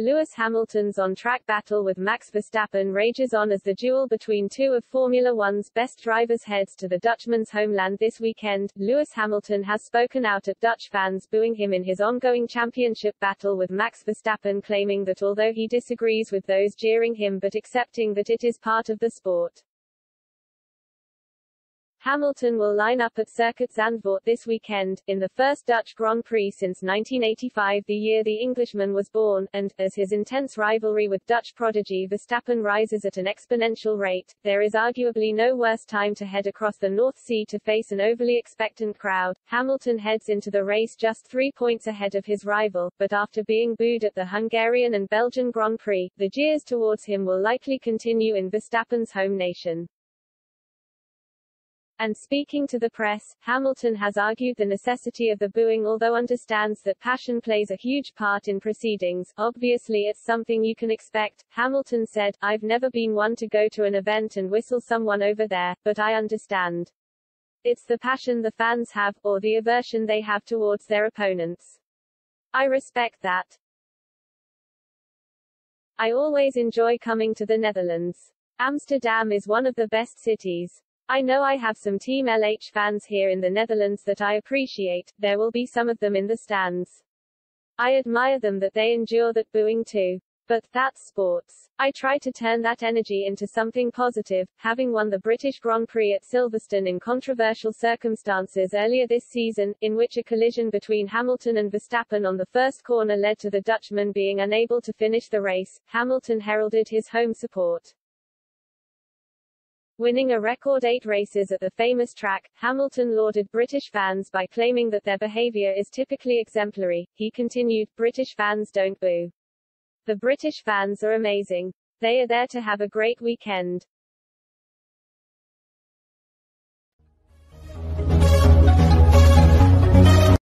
Lewis Hamilton's on-track battle with Max Verstappen rages on as the duel between two of Formula One's best drivers heads to the Dutchman's homeland this weekend. Lewis Hamilton has spoken out at Dutch fans booing him in his ongoing championship battle with Max Verstappen claiming that although he disagrees with those jeering him but accepting that it is part of the sport. Hamilton will line up at Circuit Zandvoort this weekend, in the first Dutch Grand Prix since 1985 the year the Englishman was born, and, as his intense rivalry with Dutch prodigy Verstappen rises at an exponential rate, there is arguably no worse time to head across the North Sea to face an overly expectant crowd. Hamilton heads into the race just three points ahead of his rival, but after being booed at the Hungarian and Belgian Grand Prix, the jeers towards him will likely continue in Verstappen's home nation. And speaking to the press, Hamilton has argued the necessity of the booing although understands that passion plays a huge part in proceedings. Obviously it's something you can expect. Hamilton said, I've never been one to go to an event and whistle someone over there, but I understand. It's the passion the fans have, or the aversion they have towards their opponents. I respect that. I always enjoy coming to the Netherlands. Amsterdam is one of the best cities. I know I have some Team LH fans here in the Netherlands that I appreciate, there will be some of them in the stands. I admire them that they endure that booing too. But that's sports. I try to turn that energy into something positive, having won the British Grand Prix at Silverstone in controversial circumstances earlier this season, in which a collision between Hamilton and Verstappen on the first corner led to the Dutchman being unable to finish the race. Hamilton heralded his home support. Winning a record eight races at the famous track, Hamilton lauded British fans by claiming that their behavior is typically exemplary. He continued, British fans don't boo. The British fans are amazing. They are there to have a great weekend.